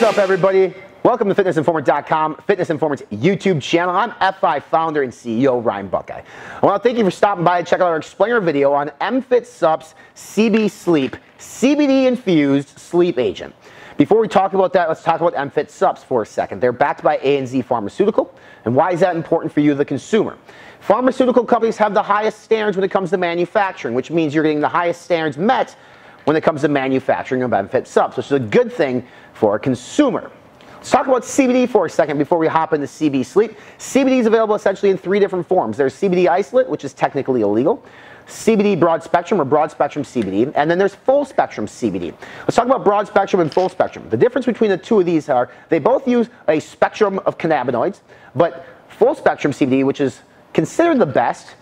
What's up, everybody? Welcome to FitnessInformant.com, Fitness Informant's YouTube channel. I'm F5 founder and CEO Ryan Buckeye. I want to thank you for stopping by and check out our explainer video on MFit Supps CB Sleep CBD infused sleep agent. Before we talk about that, let's talk about MFit Supps for a second. They're backed by ANZ Pharmaceutical, and why is that important for you, the consumer? Pharmaceutical companies have the highest standards when it comes to manufacturing, which means you're getting the highest standards met when it comes to manufacturing of MFit Supps, which is a good thing for a consumer. Let's talk about CBD for a second before we hop into CB Sleep. CBD is available essentially in three different forms. There's CBD isolate, which is technically illegal. CBD broad spectrum or broad spectrum CBD, and then there's full spectrum CBD. Let's talk about broad spectrum and full spectrum. The difference between the two of these are they both use a spectrum of cannabinoids, but full spectrum CBD, which is considered the best,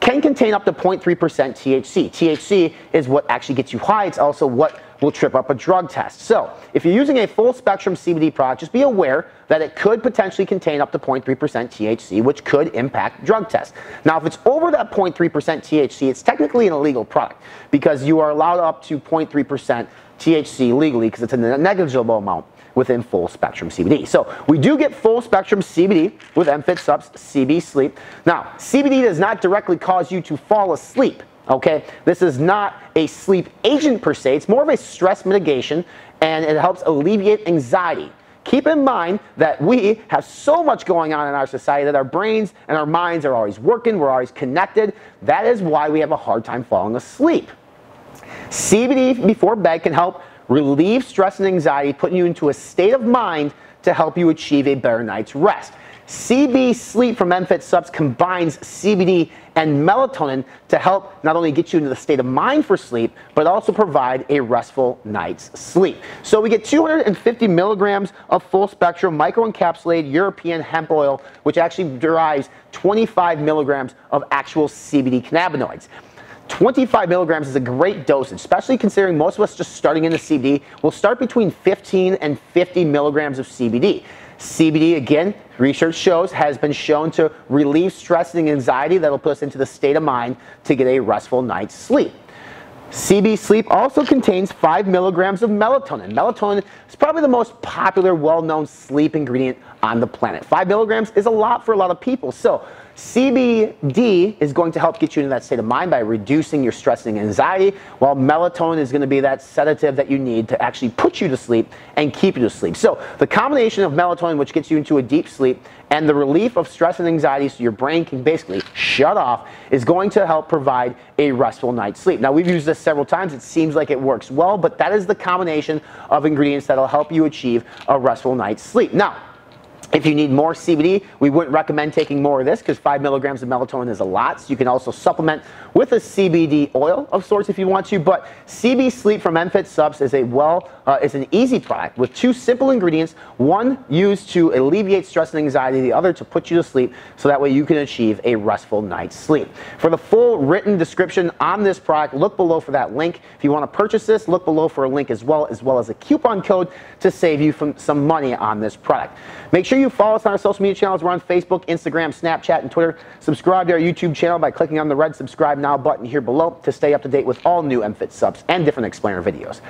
can contain up to 0.3% THC. THC is what actually gets you high. It's also what will trip up a drug test. So if you're using a full spectrum CBD product, just be aware that it could potentially contain up to 0.3% THC, which could impact drug tests. Now, if it's over that 0.3% THC, it's technically an illegal product because you are allowed up to 0.3% THC legally because it's a negligible amount within full spectrum CBD. So we do get full spectrum CBD with MFit Supps CB Sleep. Now, CBD does not directly cause you to fall asleep. Okay, this is not a sleep agent per se, it's more of a stress mitigation and it helps alleviate anxiety. Keep in mind that we have so much going on in our society that our brains and our minds are always working, we're always connected. That is why we have a hard time falling asleep. CBD before bed can help relieve stress and anxiety, putting you into a state of mind to help you achieve a better night's rest. CB Sleep from MFit Supps combines CBD and melatonin to help not only get you into the state of mind for sleep, but also provide a restful night's sleep. So we get 250 milligrams of full spectrum microencapsulated European hemp oil, which actually derives 25 milligrams of actual CBD cannabinoids. 25 milligrams is a great dosage, especially considering most of us just starting in the CBD will start between 15 and 50 milligrams of CBD. CBD, again, research shows, has been shown to relieve stress and anxiety that'll put us into the state of mind to get a restful night's sleep. CB Sleep also contains 5 milligrams of melatonin. Melatonin is probably the most popular, well-known sleep ingredient on the planet. 5 milligrams is a lot for a lot of people. So CBD is going to help get you into that state of mind by reducing your stress and anxiety, while melatonin is going to be that sedative that you need to actually put you to sleep and keep you to sleep. So the combination of melatonin, which gets you into a deep sleep, and the relief of stress and anxiety so your brain can basically shut off is going to help provide a restful night's sleep. Now, we've used this several times. It seems like it works well, but that is the combination of ingredients that'll help you achieve a restful night's sleep. Now, if you need more CBD, we wouldn't recommend taking more of this because 5 milligrams of melatonin is a lot. So you can also supplement with a CBD oil of sorts if you want to. But CB Sleep from MFit Supps is a well, uh, is an easy product with two simple ingredients. One used to alleviate stress and anxiety, the other to put you to sleep so that way you can achieve a restful night's sleep. For the full written description on this product, look below for that link. If you want to purchase this, look below for a link as well, as well as a coupon code to save you from some money on this product. Make sure you follow us on our social media channels. We're on Facebook, Instagram, Snapchat, and Twitter. Subscribe to our YouTube channel by clicking on the red subscribe now button here below to stay up to date with all new MFit Supps and different explainer videos.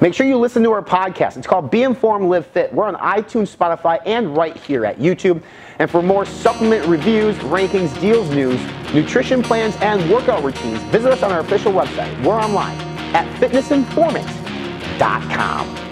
Make sure you listen to our podcast. It's called Be Informed, Live Fit. We're on iTunes, Spotify, and right here at YouTube. And for more supplement reviews, rankings, deals, news, nutrition plans, and workout routines, visit us on our official website. We're online at fitnessinformant.com.